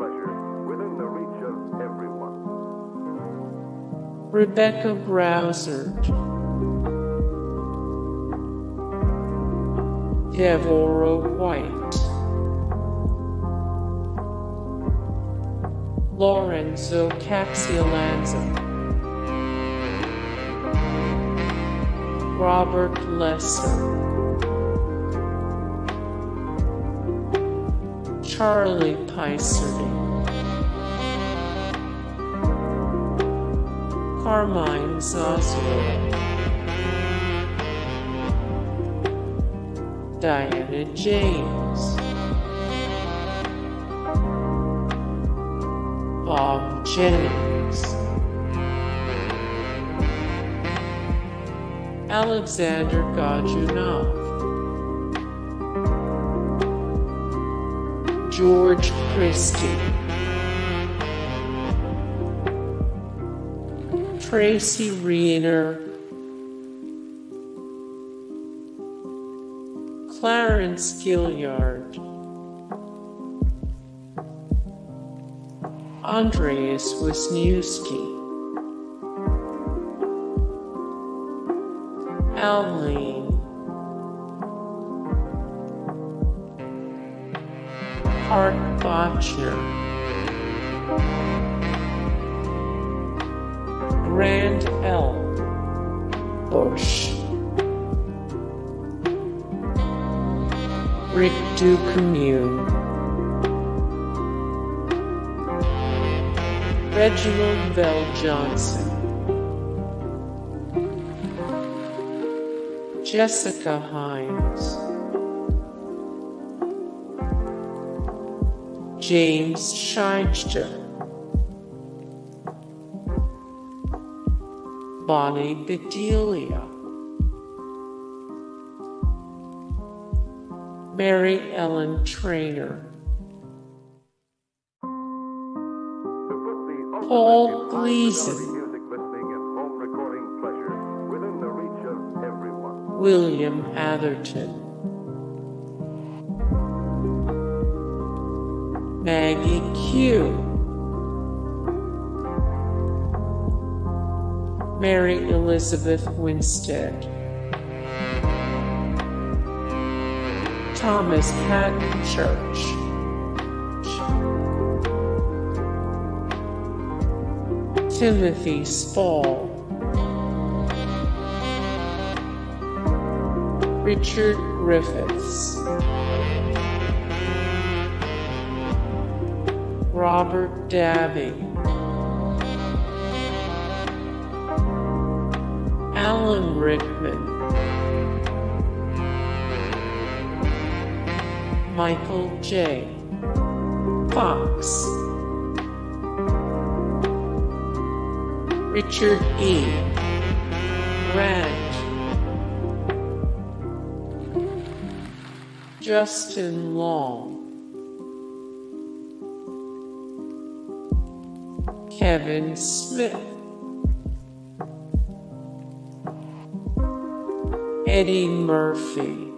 pleasure within the reach of everyone. Rebecca Broussard, De'voreaux White, Lorenzo Caccialanza, Robert Lesser, Charlie Picerni, Carmine Zozzora, Diana James, Bob Jennings, Alexander Godunov, George Christy, Tracy Reiner, Clarence Gilyard, Andreas Wisniewski, Hart Bochner, Grand L. Bush, Rick Ducommun, Reginald VelJohnson, Jessica Hynes, James Scheinster, Bonnie Bedelia, Mary Ellen Trainor, Paul Gleason. high-fidelity music Maggie Q, Mary Elizabeth Winstead, Thomas Haden Church, Timothy Spall, Richard Griffiths, Robert Davi, Alan Rickman, Michael J. Fox, Richard E. Grant, Justin Long, Kevin Smith, Eddie Murphy,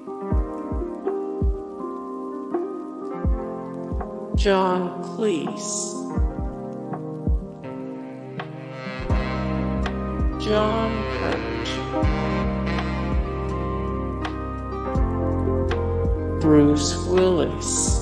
John Cleese, John Hurt, Bruce Willis.